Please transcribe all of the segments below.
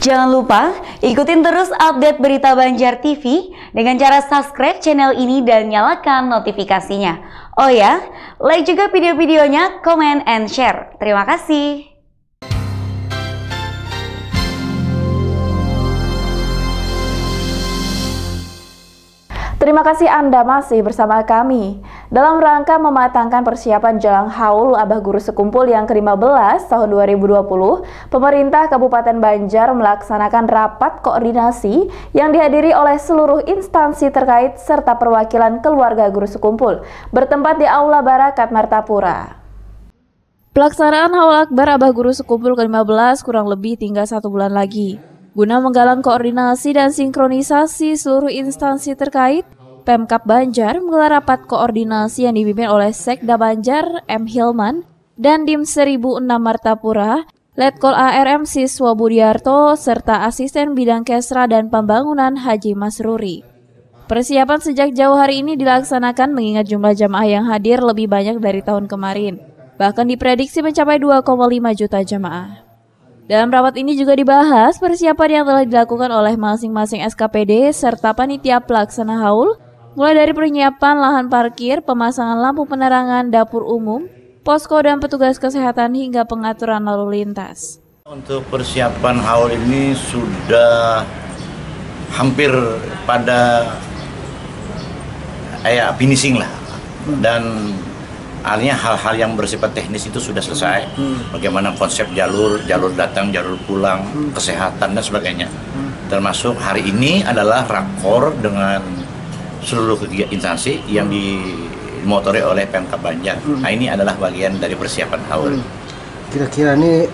Jangan lupa ikutin terus update berita Banjar TV dengan cara subscribe channel ini dan nyalakan notifikasinya. Oh ya, like juga video-videonya, comment and share. Terima kasih. Terima kasih Anda masih bersama kami. Dalam rangka mematangkan persiapan Jalan Haul Abah Guru Sekumpul yang ke-15 tahun 2020, pemerintah Kabupaten Banjar melaksanakan rapat koordinasi yang dihadiri oleh seluruh instansi terkait serta perwakilan keluarga guru sekumpul bertempat di Aula Barakat Martapura. Pelaksanaan Haul Akbar Abah Guru Sekumpul ke-15 kurang lebih tinggal satu bulan lagi. Guna menggalang koordinasi dan sinkronisasi seluruh instansi terkait, Pemkap Banjar menggelar rapat koordinasi yang dipimpin oleh Sekda Banjar M. Hilman dan Dim 1006 Martapura, Letkol ARM Siswa Budiarto, serta Asisten Bidang Kesra dan Pembangunan Haji Masruri. Persiapan sejak jauh hari ini dilaksanakan mengingat jumlah jamaah yang hadir lebih banyak dari tahun kemarin. Bahkan diprediksi mencapai 2,5 juta jamaah. Dalam rapat ini juga dibahas persiapan yang telah dilakukan oleh masing-masing SKPD serta panitia pelaksana haul, mulai dari penyiapan lahan parkir, pemasangan lampu penerangan dapur umum, posko dan petugas kesehatan hingga pengaturan lalu lintas. Untuk persiapan haul ini sudah hampir pada kayak finishing lah. Dan artinya hal-hal yang bersifat teknis itu sudah selesai. Bagaimana konsep jalur jalur datang jalur pulang kesehatan dan sebagainya. Termasuk hari ini adalah rakor dengan seluruh kegiatan instansi yang dimotori oleh Pemkab Banjar. Hmm. nah ini adalah bagian dari persiapan haul hmm. kira-kira ini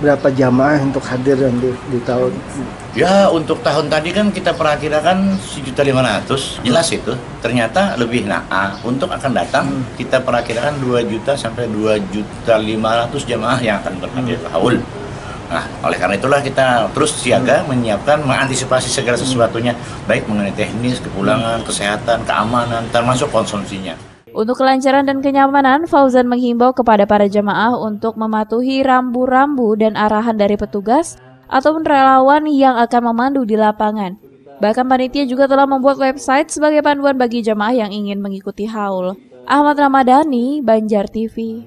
berapa jamaah untuk hadir dan di, di tahun? Ya untuk tahun tadi kan kita perakirakan sejuta lima ratus. Jelas itu. Ternyata lebih. Nah untuk akan datang hmm. kita perakirakan 2 juta sampai 2 juta lima ratus jamaah yang akan berhadir. Hmm. haul Nah, oleh karena itulah kita terus siaga hmm. menyiapkan, mengantisipasi segala sesuatunya, baik mengenai teknis, kepulangan, kesehatan, keamanan, termasuk konsumsinya. Untuk kelancaran dan kenyamanan, Fauzan menghimbau kepada para jemaah untuk mematuhi rambu-rambu dan arahan dari petugas ataupun relawan yang akan memandu di lapangan. Bahkan panitia juga telah membuat website sebagai panduan bagi jemaah yang ingin mengikuti haul. Ahmad Ramadhani, Banjar TV.